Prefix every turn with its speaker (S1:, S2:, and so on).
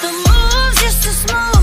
S1: the moves just to smoke